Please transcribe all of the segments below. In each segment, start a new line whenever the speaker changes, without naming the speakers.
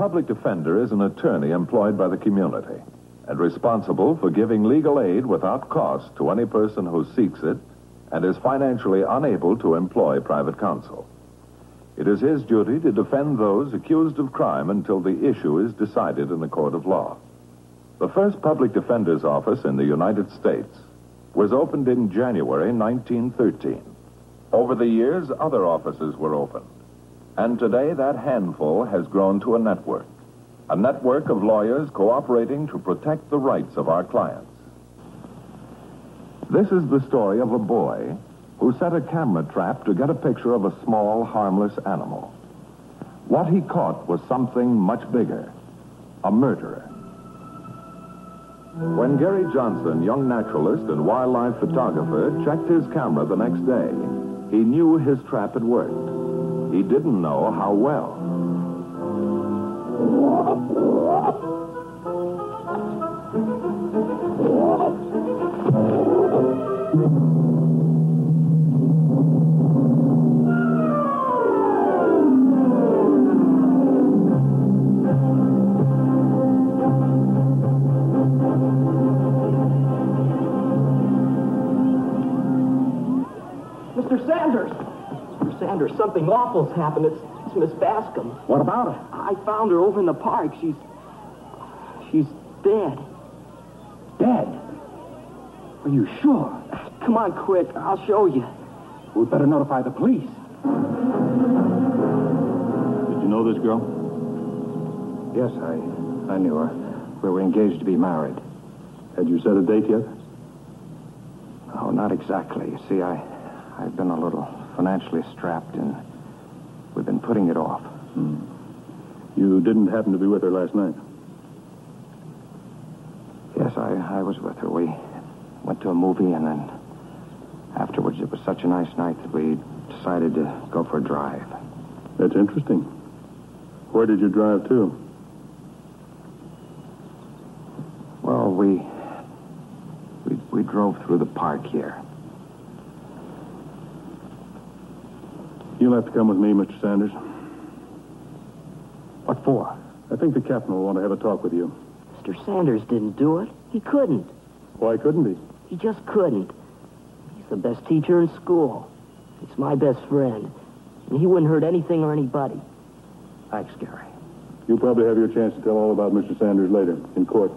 public defender is an attorney employed by the community and responsible for giving legal aid without cost to any person who seeks it and is financially unable to employ private counsel. It is his duty to defend those accused of crime until the issue is decided in the court of law. The first public defender's office in the United States was opened in January 1913. Over the years, other offices were opened. And today, that handful has grown to a network. A network of lawyers cooperating to protect the rights of our clients. This is the story of a boy who set a camera trap to get a picture of a small, harmless animal. What he caught was something much bigger a murderer. When Gary Johnson, young naturalist and wildlife photographer, checked his camera the next day, he knew his trap had worked. He didn't know how well.
Mr. Sanders! Mr. Sanders, something awful's happened. It's, it's Miss Bascom.
What about her?
I found her over in the park. She's. She's dead.
Dead. Are you sure?
Come on, quick. I'll show you.
We'd better notify the police.
Did you know this girl?
Yes, I, I knew her. We were engaged to be married.
Had you set a date yet?
Oh, not exactly. You see, I, I've been a little financially strapped, and we've been putting it off. Hmm.
You didn't happen to be with her last night.
Yes, I, I was with her. We went to a movie, and then afterwards, it was such a nice night that we decided to go for a drive.
That's interesting. Where did you drive to?
Well, we, we we drove through the park here.
You'll have to come with me, Mr. Sanders.
What for?
I think the captain will want to have a talk with you.
Mr. Sanders didn't do it. He couldn't.
Why couldn't he?
He just couldn't. He's the best teacher in school. He's my best friend. And he wouldn't hurt anything or anybody.
Thanks, Gary.
You'll probably have your chance to tell all about Mr. Sanders later in court.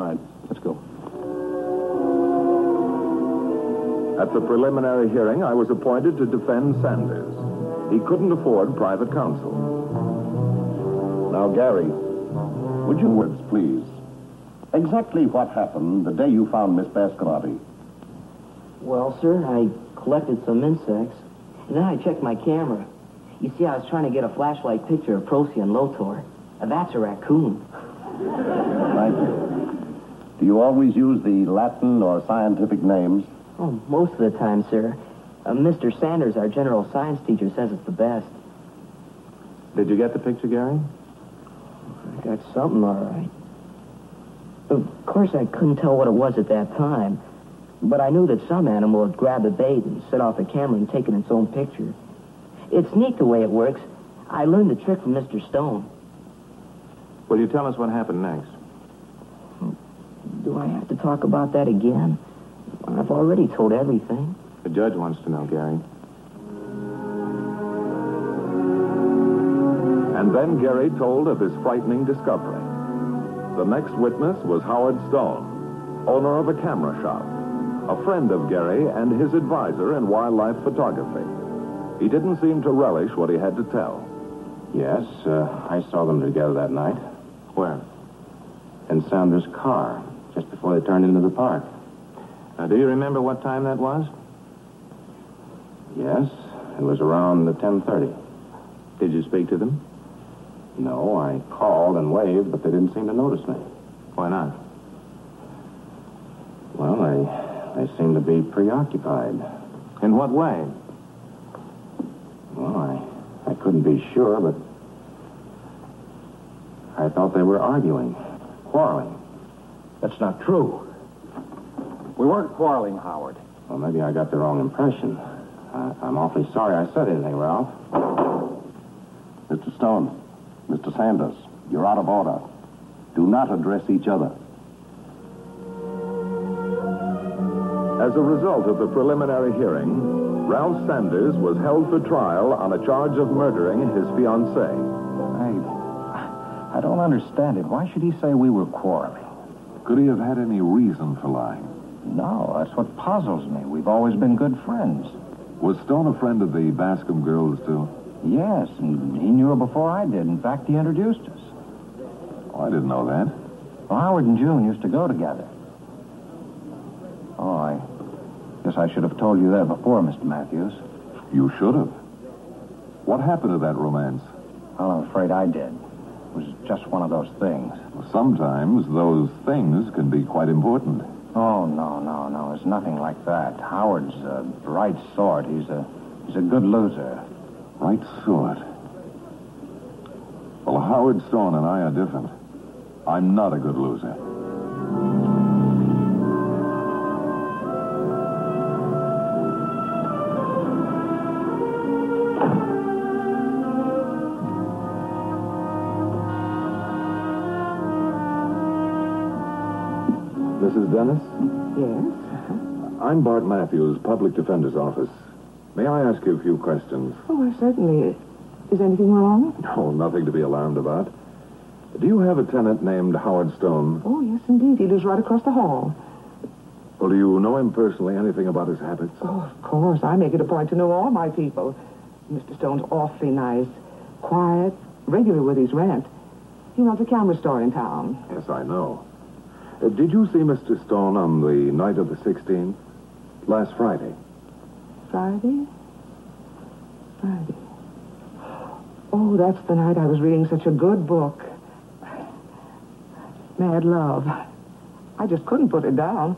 All right, let's go.
At the preliminary hearing, I was appointed to defend Sanders. He couldn't afford private counsel.
Now, Gary, would you words, please? Exactly what happened the day you found Miss Bascalotti?
Well, sir, I collected some insects. And then I checked my camera. You see, I was trying to get a flashlight picture of Procyon lotor. Now, that's a raccoon.
Thank you. Do you always use the Latin or scientific names?
Oh, most of the time, sir. Uh, Mr. Sanders, our general science teacher, says it's the best.
Did you get the picture, Gary?
I got something all right. Of course, I couldn't tell what it was at that time. But I knew that some animal had grabbed a bait and set off a camera and taken its own picture. It's neat the way it works. I learned the trick from Mr. Stone.
Will you tell us what happened next?
Do I have to talk about that again? I've already told everything.
The judge wants to know, Gary.
And then Gary told of his frightening discovery. The next witness was Howard Stone, owner of a camera shop, a friend of Gary and his advisor in wildlife photography. He didn't seem to relish what he had to tell.
Yes, uh, I saw them together that night.
Where?
In Sanders' car, just before they turned into the park.
Now, do you remember what time that was?
Yes, it was around the 10.30.
Did you speak to them?
No, I called and waved, but they didn't seem to notice me.
Why not?
Well, they, they seemed to be preoccupied.
In what way?
Well, I, I couldn't be sure, but I thought they were arguing, quarreling.
That's not true. We weren't quarreling, Howard.
Well, maybe I got the wrong impression. I, I'm awfully sorry I said anything, Ralph.
Mr. Stone, Mr. Sanders, you're out of order. Do not address each other.
As a result of the preliminary hearing, Ralph Sanders was held for trial on a charge of murdering his fiancée.
I, I don't understand it. Why should he say we were quarreling?
Could he have had any reason for lying?
No, that's what puzzles me. We've always been good friends.
Was Stone a friend of the Bascom girls, too?
Yes, and he knew her before I did. In fact, he introduced us.
Oh, I didn't know that.
Well, Howard and June used to go together. Oh, I guess I should have told you that before, Mr. Matthews.
You should have. What happened to that romance?
Well, I'm afraid I did. It was just one of those things.
Sometimes those things can be quite important.
Oh, no, no, no. It's nothing like that. Howard's a bright sort. He's a he's a good loser.
Right sort. Well, Howard Stone and I are different. I'm not a good loser. Dennis?
Yes? Uh-huh.
I'm Bart Matthews, Public Defender's Office. May I ask you a few questions?
Oh, certainly. Is anything wrong?
No, nothing to be alarmed about. Do you have a tenant named Howard Stone?
Oh, yes, indeed. He lives right across the hall.
Well, do you know him personally? Anything about his habits?
Oh, of course. I make it a point to know all my people. Mr. Stone's awfully nice, quiet, regular with his rent. He runs a camera store in town.
Yes, I know. Uh, did you see Mr. Stone on the night of the 16th? Last Friday?
Friday? Friday. Oh, that's the night I was reading such a good book. Mad Love. I just couldn't put it down.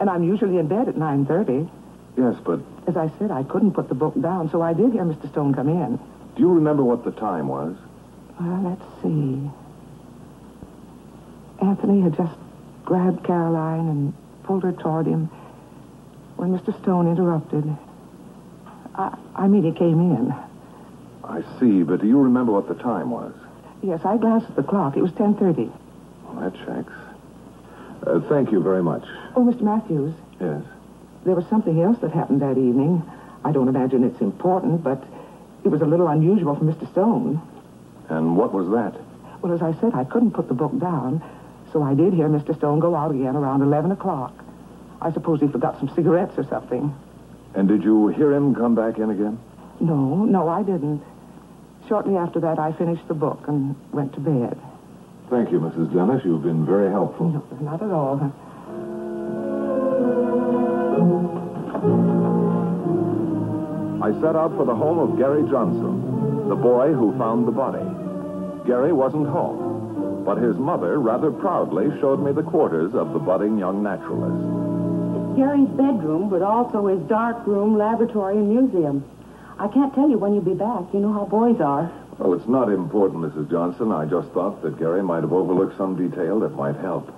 And I'm usually in bed at 9.30.
Yes, but
As I said, I couldn't put the book down, so I did hear Mr. Stone come in.
do you remember what the time was?
Well, let's see. Anthony had just grabbed Caroline and pulled her toward him when Mr. Stone interrupted. I, I mean, he came in.
I see, but do you remember what the time was?
Yes, I glanced at the clock. It was 10.30.
Well, that checks. Uh, thank you very much.
Oh, Mr. Matthews,
Yes.
there was something else that happened that evening. I don't imagine it's important, but it was a little unusual for Mr. Stone.
And what was that?
Well, as I said, I couldn't put the book down, so I did hear Mr. Stone go out again around 11 o'clock. I suppose he forgot some cigarettes or something.
And did you hear him come back in again?
No, no, I didn't. Shortly after that, I finished the book and went to bed.
Thank you, Mrs. Dennis. You've been very helpful.
No, not at all.
I set out for the home of Gary Johnson, the boy who found the body. Gary wasn't home, but his mother rather proudly showed me the quarters of the budding young naturalist.
Gary's bedroom, but also his dark room, laboratory, and museum. I can't tell you when you'll be back. You know how boys are.
Well, it's not important, Mrs. Johnson. I just thought that Gary might have overlooked some detail that might help.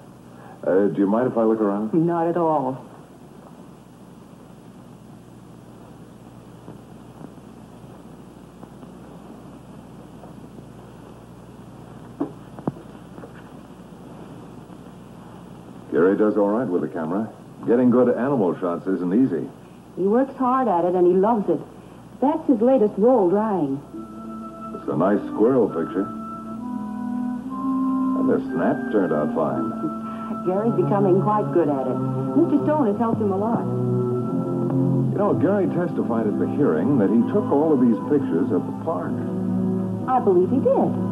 Uh, do you mind if I look around?
Not at all.
Gary does all right with the camera. Getting good animal shots isn't easy.
He works hard at it, and he loves it. That's his latest roll drying.
It's a nice squirrel picture. And the snap turned out fine.
Gary's becoming quite good at it. Mr. Stone has helped him a lot.
You know, Gary testified at the hearing that he took all of these pictures at the park.
I believe he did.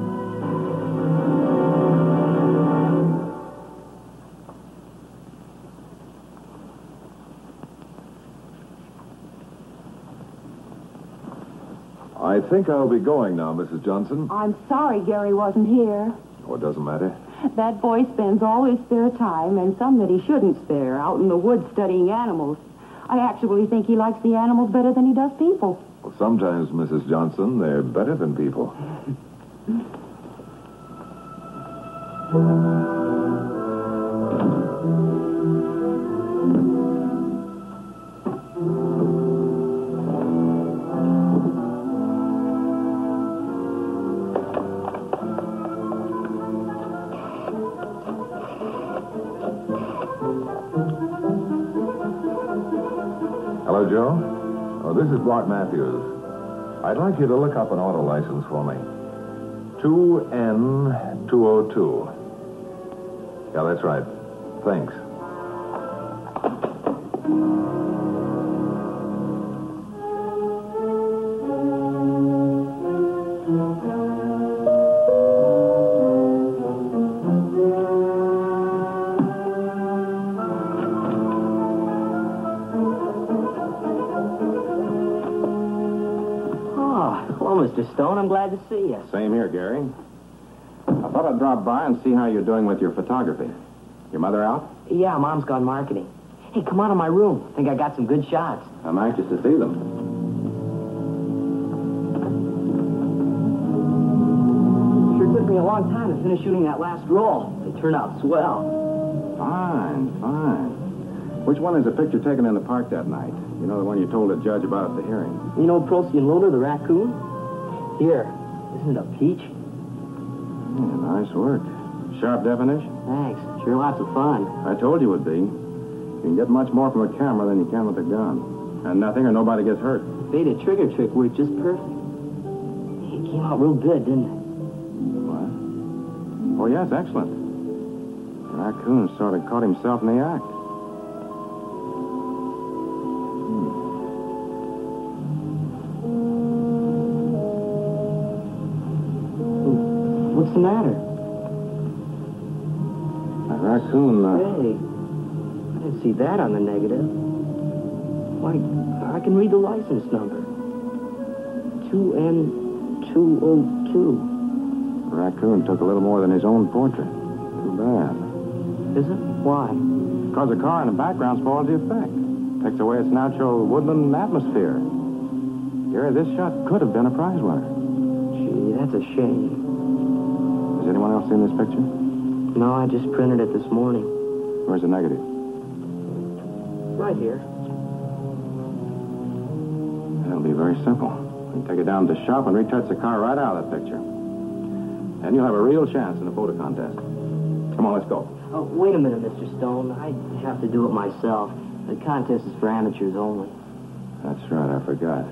Think I'll be going now, Mrs. Johnson.
I'm sorry Gary wasn't here.
Oh, it doesn't matter.
That boy spends all his spare time, and some that he shouldn't spare, out in the woods studying animals. I actually think he likes the animals better than he does people.
Well, sometimes, Mrs. Johnson, they're better than people. Bart Matthews. I'd like you to look up an auto license for me. 2N202. Yeah, that's right. Thanks.
Stone. I'm glad to see you.
Same here, Gary. I thought I'd drop by and see how you're doing with your photography. Your mother out?
Yeah, Mom's gone marketing. Hey, come out of my room. I Think I got some good shots.
I'm anxious to see them.
Sure took me a long time to finish shooting that last roll. They turned out swell.
Fine, fine. Which one is the picture taken in the park that night? You know the one you told the judge about at the hearing?
You know Procyon lotor, the raccoon? Here, isn't it a peach?
Yeah, nice work. Sharp definition.
Thanks. Sure lots of fun.
I told you it would be. You can get much more from a camera than you can with a gun. And nothing or nobody gets hurt.
Beta trigger trick worked just perfect. It came out real good, didn't it?
What? Oh, yes, excellent. The raccoon sort of caught himself in the act. That raccoon, uh,
Hey, I didn't see that on the negative. Why, I can read the license number. 2N202.
raccoon took a little more than his own portrait. Too bad.
Is it? Why?
Because the car in the background spoils the effect. Takes away its natural woodland atmosphere. Gary, this shot could have been a prize winner.
Gee, that's a shame.
Has anyone else seen this picture?
No, I just printed it this morning.
Where's the negative?
Right here.
That'll be very simple. You can take it down to the shop and retouch the car right out of that picture. Then you'll have a real chance in the photo contest. Come on, let's go.
Oh, wait a minute, Mr. Stone. I have to do it myself. The contest is for amateurs only.
That's right, I forgot.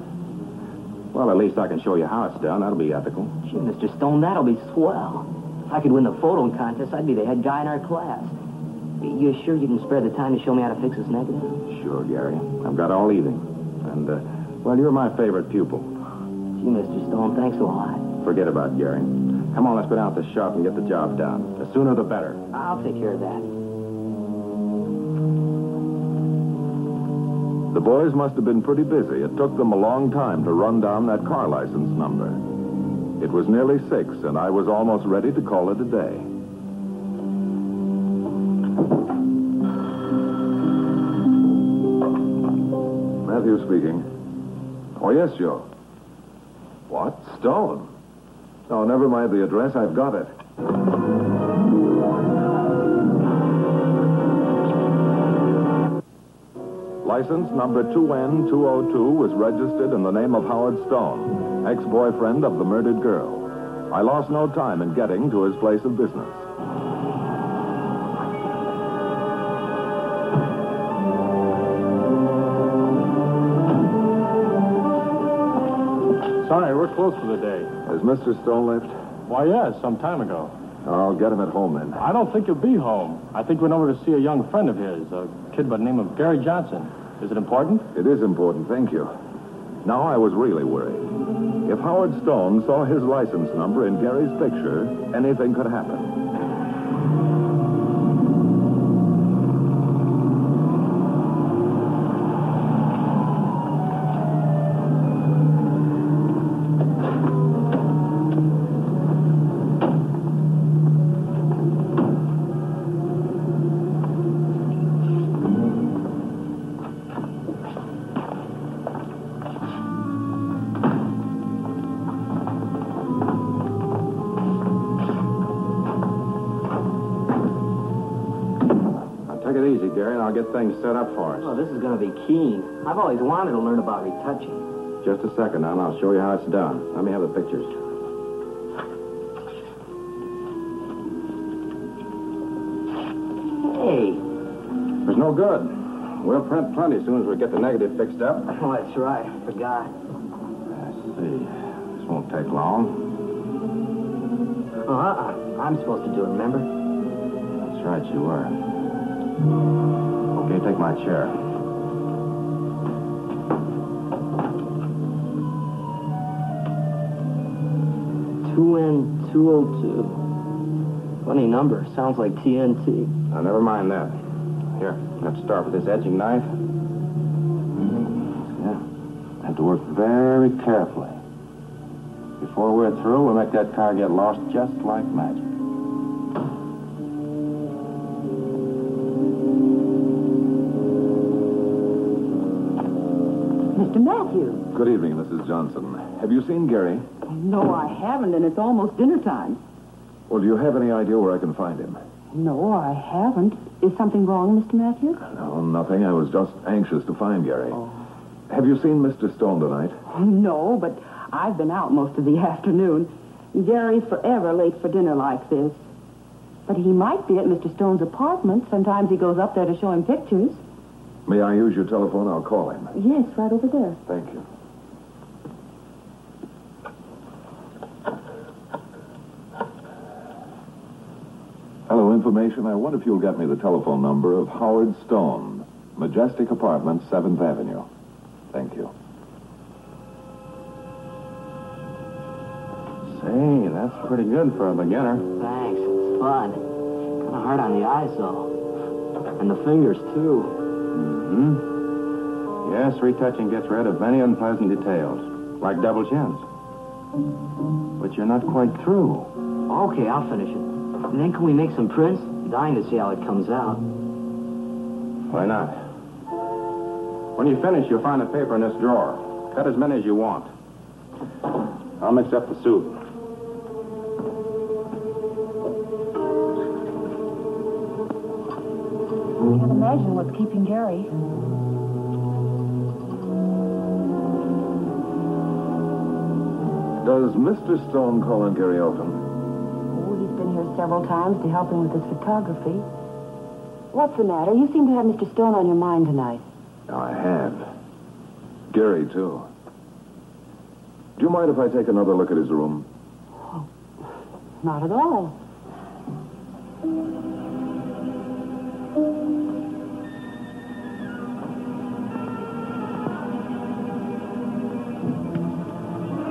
Well, at least I can show you how it's done. That'll be ethical.
Gee, Mr. Stone, that'll be swell. If I could win the photo contest, I'd be the head guy in our class. You sure you can spare the time to show me how to fix this negative?
Sure, Gary. I've got all evening. And, uh, well, you're my favorite pupil.
Gee, Mr. Stone, thanks a lot.
Forget about Gary. Come on, let's go down to the shop and get the job done. The sooner the better.
I'll take care of that.
The boys must have been pretty busy. It took them a long time to run down that car license number. It was nearly six, and I was almost ready to call it a day. Matthew speaking. Oh, yes, Joe. What? Stone? Oh, never mind the address. I've got it. License number 2N202 was registered in the name of Howard Stone, ex-boyfriend of the murdered girl. I lost no time in getting to his place of business.
Sorry, we're closed for the day.
Has Mr. Stone left?
Why, yes, some time ago.
I'll get him at home then.
I don't think he'll be home. I think we went over to see a young friend of his, a kid by the name of Gary Johnson. Is it important?
It is important, thank you. Now I was really worried. If Howard Stone saw his license number in Gary's picture, anything could happen.
Keen. I've always wanted to learn about retouching.
Just a second and I'll show you how it's done. Let me have the pictures.
Hey,
There's no good. We'll print plenty as soon as we get the negative fixed up.
Oh, that's right. I Forgot.
Let's see. This won't take long.
Oh, uh-uh. I'm supposed to do it, remember?
That's right, you were. Okay, take my chair.
Two N two oh two. Funny number. Sounds like TNT.
Now, never mind that. Here, let's start with this etching knife. Mm-hmm. Yeah. Have to work very carefully. Before we're through, we'll make that car get lost just like magic.
Good evening, Mrs. Johnson. Have you seen Gary?
No, I haven't, and it's almost dinner time.
Well, do you have any idea where I can find him?
No, I haven't. Is something wrong, Mr. Matthews?
No, nothing. I was just anxious to find Gary. Have you seen Mr. Stone tonight?
No, but I've been out most of the afternoon. Gary's forever late for dinner like this. But he might be at Mr. Stone's apartment. Sometimes he goes up there to show him pictures.
May I use your telephone? I'll call him.
Yes, right over there.
Thank you. Information. I wonder if you'll get me the telephone number of Howard Stone, Majestic Apartments, 7th Avenue. Thank you.
Say, that's pretty good for a beginner.
Thanks. It's fun. Kind of hard on the eyes, though. And the fingers, too.
Hmm? Yes, retouching gets rid of many unpleasant details, like double chins. But you're not quite through.
Okay, I'll finish it. And then can we make some prints? I'm Dying to see how it comes out.
Why not? When you finish, you'll find the paper in this drawer. Cut as many as you want. I'll mix up the soup.
I can imagine what's keeping Gary.
Does Mr. Stone call on Gary often?
Been here several times to help him with his photography. What's the matter? You seem to have Mr. Stone on your mind tonight.
I have. Gary, too. Do you mind if I take another look at his room?
Oh, Not at all.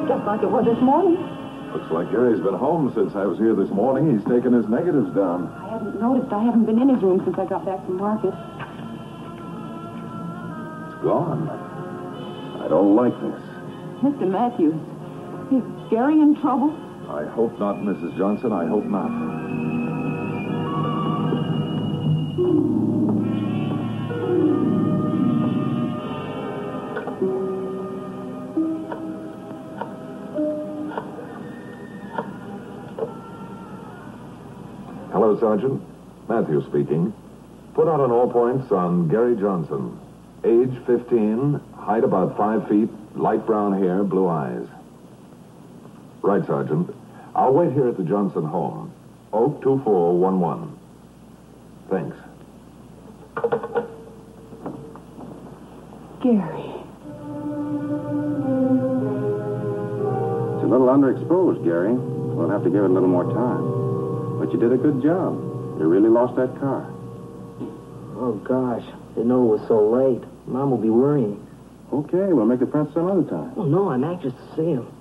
Just like it was this morning.
Looks like Gary's been home since I was here this morning. He's taken his negatives down.
I haven't noticed. I haven't been in his room since I got back from market.
It's gone. I don't like this.
Mr. Matthews, is Gary in trouble?
I hope not, Mrs. Johnson. I hope not. Hello, Sergeant. Matthew speaking. Put out on all points on Gary Johnson. Age 15, height about 5 feet, light brown hair, blue eyes. Right, Sergeant. I'll wait here at the Johnson home. Oak 2411. Thanks.
Gary.
It's a little underexposed, Gary. We'll have to give it a little more time. But you did a good job. You really lost that car.
Oh, gosh. Didn't know it was so late. Mom will be worrying.
Okay, we'll make the print some other time.
Oh, no, I'm anxious to see him.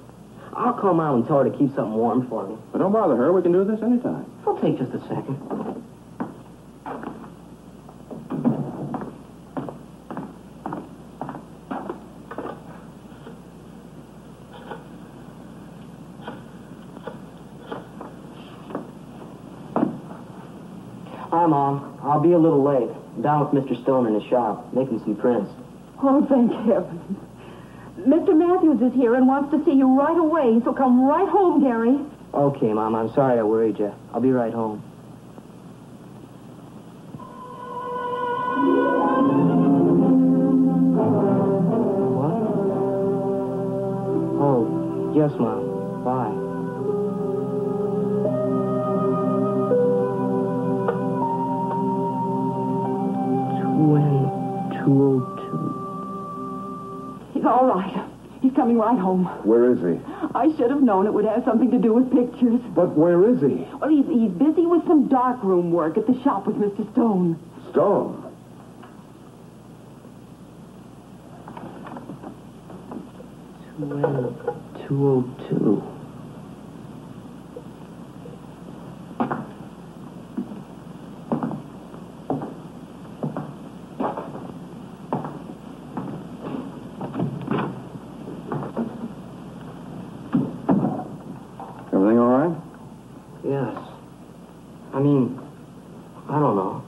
I'll call Mom and tell her to keep something warm for me.
But don't bother her. We can do this anytime.
It'll take just a second. Hi, Mom. I'll be a little late. Down with Mr. Stone in his shop, making some prints.
Oh, thank heavens. Mr. Matthews is here and wants to see you right away, so come right home, Gary.
Okay, Mom. I'm sorry I worried you. I'll be right home. What? Oh, yes, Mom. 202.
He's all right. He's coming right home.
Where is he?
I should have known it would have something to do with pictures.
But where is he?
Well, he's, he's busy with some darkroom work at the shop with Mr. Stone.
Stone?
202. Mean, I don't know.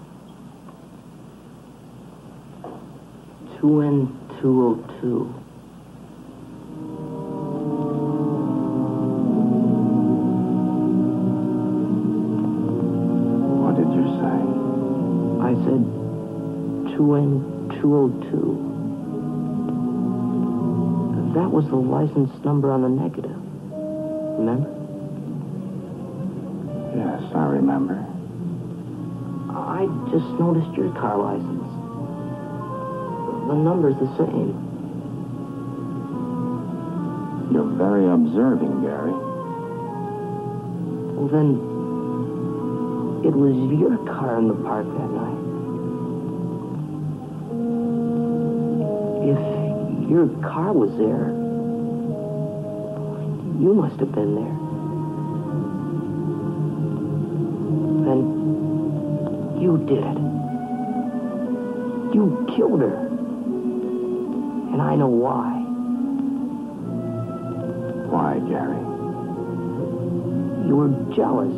Two N two oh two.
What did you say?
I said two N two oh two. That was the license number on the negative. Remember?
I
just noticed your car license. The number's the same.
You're very observing, Gary.
Well, then, it was your car in the park that night. If your car was there, you must have been there. Did. You killed her. And I know why.
Why, Gary?
You were jealous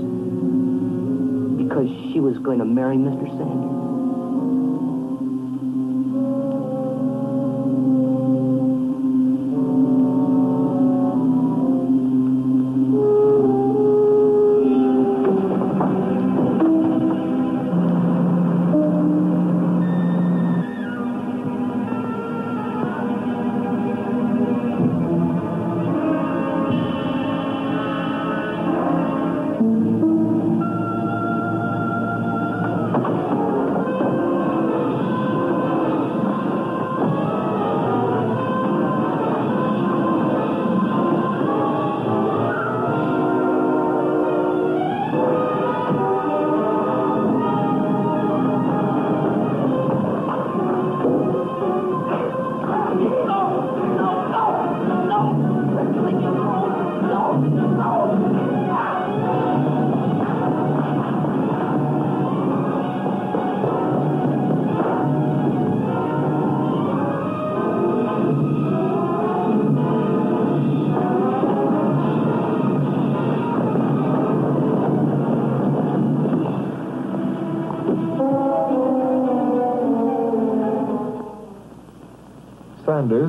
because she was going to marry Mr. Sanders.
Sanders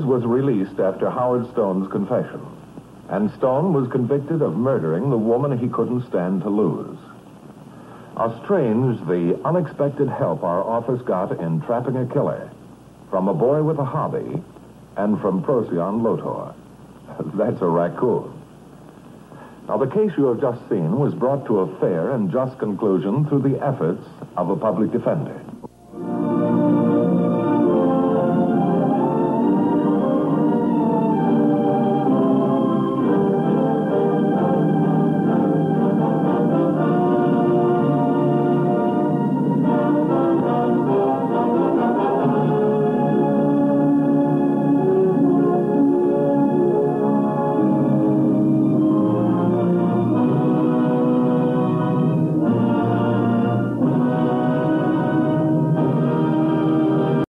was released after Howard Stone's confession, and Stone was convicted of murdering the woman he couldn't stand to lose. How strange the unexpected help our office got in trapping a killer from a boy with a hobby and from Procyon Lotor. That's a raccoon. Now, the case you have just seen was brought to a fair and just conclusion through the efforts of a public defender.